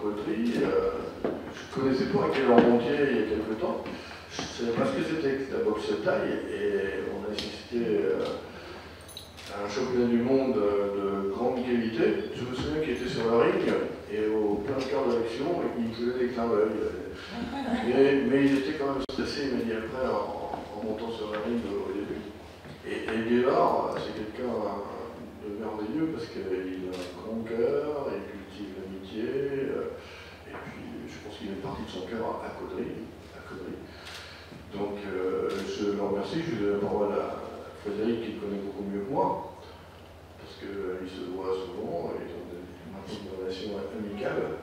je connaissais pas Gaylor Montier il y a quelque temps. Je savais pas ce que c'était que la boxe taille et on a assisté euh, à un championnat du monde de grande qualité. Je me souviens qu'il était sur la ring et au plein cœur d'action, il faisait des clins d'œil. Mais, il était quand même stressé, il m'a dit après en, montant sur la ring au, début. Et, et c'est quelqu'un de merveilleux parce qu'il a un grand cœur, il cultive l'amitié. Euh, et puis, je pense qu'il est parti de son cœur à Caudry. Donc, euh, je le remercie. Je donne la parole à Frédéric, qui le connaît beaucoup mieux que moi, parce qu'il euh, se voit souvent, ils ont une relation amicale.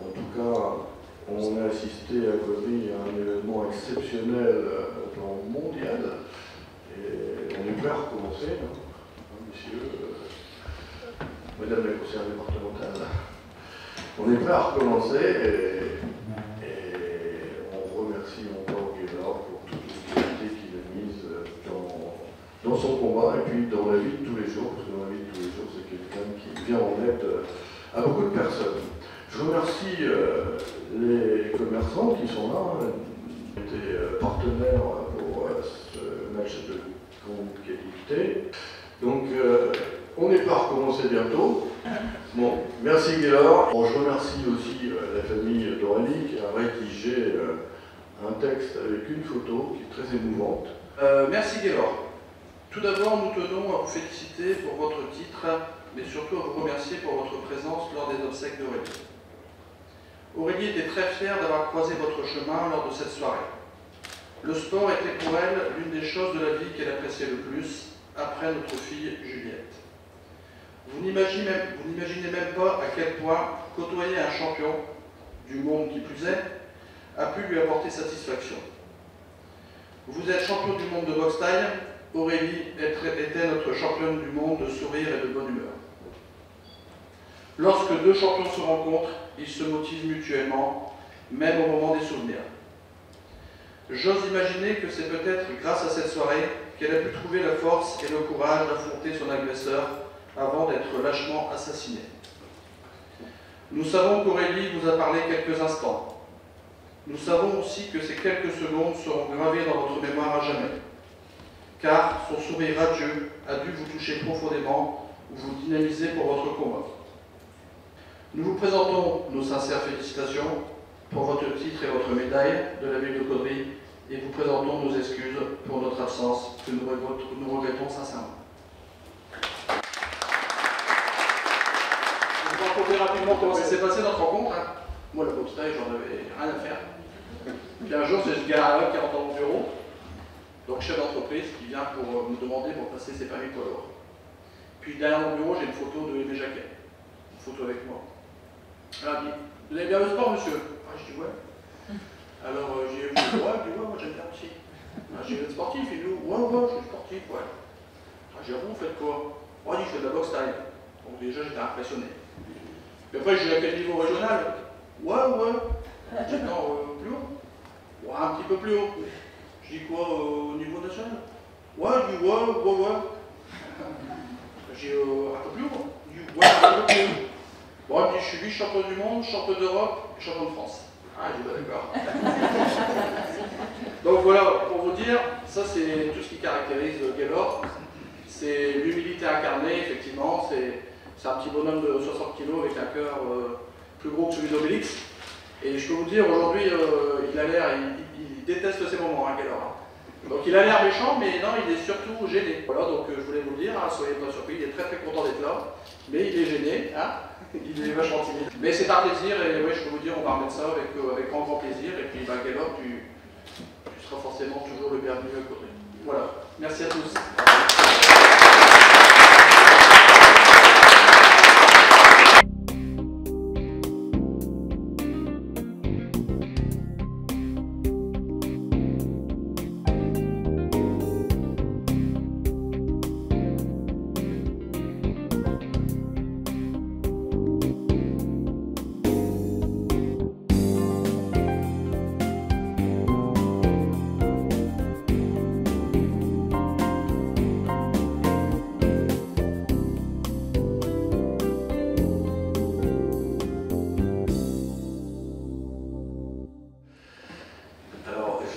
En tout cas, on a assisté à Caudry à un événement exceptionnel au plan mondial. Et on est prêt à recommencer, hein, hein messieurs, madame la conseillère départementale. On est prêt à recommencer et, on remercie encore Gaylord pour toute l'activité qu'il a mise dans, son combat et puis dans la vie de tous les jours, parce que dans la de tous les jours, c'est quelqu'un qui vient en aide à beaucoup de personnes. Je remercie euh, les commerçants qui sont là, qui hein, étaient euh, partenaires pour euh, ce match de compte qualité. Donc, on n'est pas recommencé bientôt. Bon, merci Gaylor. Bon, je remercie aussi euh, la famille d'Aurélie qui a rédigé euh, un texte avec une photo qui est très émouvante. Euh, merci Gaylor. Tout d'abord, nous tenons à vous féliciter pour votre titre, mais surtout à vous remercier pour votre présence lors des obsèques d'Aurélie. Aurélie était très fière d'avoir croisé votre chemin lors de cette soirée. Le sport était pour elle l'une des choses de la vie qu'elle appréciait le plus, après notre fille Juliette. Vous n'imaginez même, même pas à quel point côtoyer un champion, du monde qui plus est, a pu lui apporter satisfaction. Vous êtes champion du monde de boxe taille, Aurélie était notre championne du monde de sourire et de bonne humeur. Lorsque deux champions se rencontrent, ils se motivent mutuellement, même au moment des souvenirs. J'ose imaginer que c'est peut-être grâce à cette soirée qu'elle a pu trouver la force et le courage d'affronter son agresseur avant d'être lâchement assassiné. Nous savons qu'Aurélie vous a parlé quelques instants. Nous savons aussi que ces quelques secondes seront gravées dans votre mémoire à jamais, car son sourire radieux a dû vous toucher profondément ou vous dynamiser pour votre combat. Nous vous présentons nos sincères félicitations pour votre titre et votre médaille de la ville de Caudry et vous présentons nos excuses pour notre absence que nous regrettons sincèrement. rapidement comment s'est passé notre rencontre. Hein. Moi, la boxe taille, j'en avais rien à faire. Puis un jour, c'est ce gars-là qui rentre dans bureau, donc chef d'entreprise, qui vient pour euh, me demander pour passer ses permis poids lourds. Puis derrière mon bureau, j'ai une photo de Aimé Jacquet, une photo avec moi. Alors, il dit Vous avez bien le sport, monsieur? Ah, Je dis Ouais. Alors, euh, j'ai dit Ouais, puis ouais, moi j'aime bien aussi. Ah, j'ai dit sportif, il dit Ouais, ouais, je suis sportif, ouais. Ah, j'ai dit Vous faites quoi? Oh, il dit Je fais de la boxe taille. Donc, déjà, j'étais impressionné. Puis après, j'ai à quel niveau régional? Ouais, ouais. J'ai dit, euh, plus haut Ouais, un petit peu plus haut. Je dis quoi, euh, au niveau national Ouais, dis, ouais, ouais, ouais. J'ai euh, un peu plus haut. Je dis, ouais, un peu plus haut. Bon, il me dit, je suis vice-champion du monde, champion d'Europe et champion de France. Ah, je dis, bah, d'accord. Donc voilà, pour vous dire, ça c'est tout ce qui caractérise Gaylord. C'est l'humilité incarnée, effectivement, c'est c'est un petit bonhomme de 60 kg avec un cœur euh, plus gros que celui d'Obélix. Et je peux vous dire, aujourd'hui, euh, il a l'air, il, déteste ces moments, hein, hein. Donc il a l'air méchant, mais non, il est surtout gêné. Voilà, donc euh, je voulais vous le dire, hein, soyez pas surpris, il est très très content d'être là, mais il est gêné, hein il est vachement timide. Mais c'est un plaisir, et oui, je peux vous dire, on va remettre ça avec, avec grand grand plaisir, et puis bah, tu seras forcément toujours le bienvenu à côté. Voilà, merci à tous.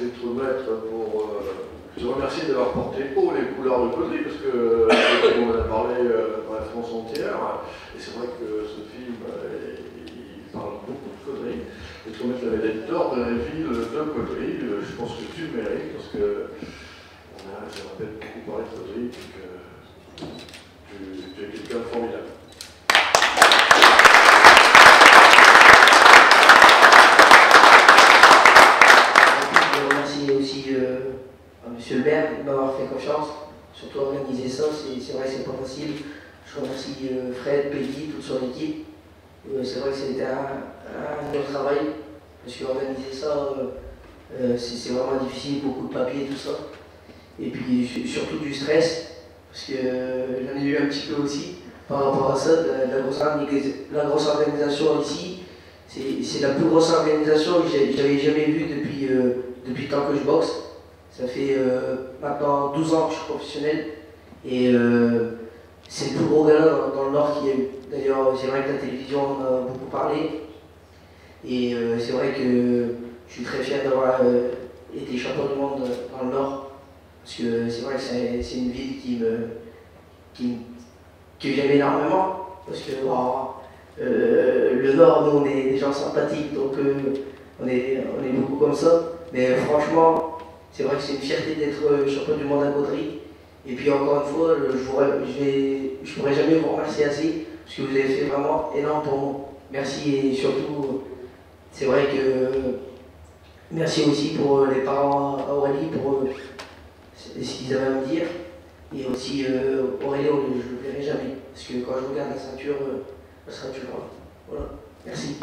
Titre de maître pour te remercier d'avoir porté haut les couleurs de Caudry, parce que on en a parlé dans la France entière, et c'est vrai que ce film, il parle beaucoup de Caudry, et te remettre la médaille d'or de la ville de Caudry, je pense que tu le mérites, parce que on a, je beaucoup parlé de Caudry, que tu, tu es quelqu'un de formidable. Monsieur le maire de m'avoir fait confiance, surtout organiser ça, c'est vrai que c'est pas facile. Je remercie euh, Fred, Peggy, toute son équipe. Euh, c'est vrai que c'était un, un travail, parce qu'organiser ça, euh, c'est vraiment difficile, beaucoup de papier, tout ça. Et puis surtout du stress, parce que j'en ai eu un petit peu aussi par rapport à ça, la, grosse, la grosse organisation ici. C'est la plus grosse organisation que j'avais jamais vue depuis, depuis le temps que je boxe. Ça fait euh, maintenant 12 ans que je suis professionnel et euh, c'est le plus gros gala dans, le Nord qui est. D'ailleurs, c'est vrai que la télévision en a beaucoup parlé et euh, c'est vrai que je suis très fier d'avoir été champion du monde dans le Nord parce que c'est vrai que c'est une ville qui me. Qui, que j'aime énormément parce que le Nord, nous on est des gens sympathiques donc on, est, on est beaucoup comme ça mais franchement c'est vrai que c'est une fierté d'être euh, champion du monde à Gaudry. Et puis encore une fois, je ne pourrais jamais vous remercier assez, parce que vous avez fait vraiment énorme pour moi. Merci et surtout, c'est vrai que merci aussi pour euh, les parents à Aurélie, pour euh, ce qu'ils avaient à me dire. Et aussi Aurélie, je ne le verrai jamais, parce que quand je regarde la ceinture, toujours là. Voilà, merci.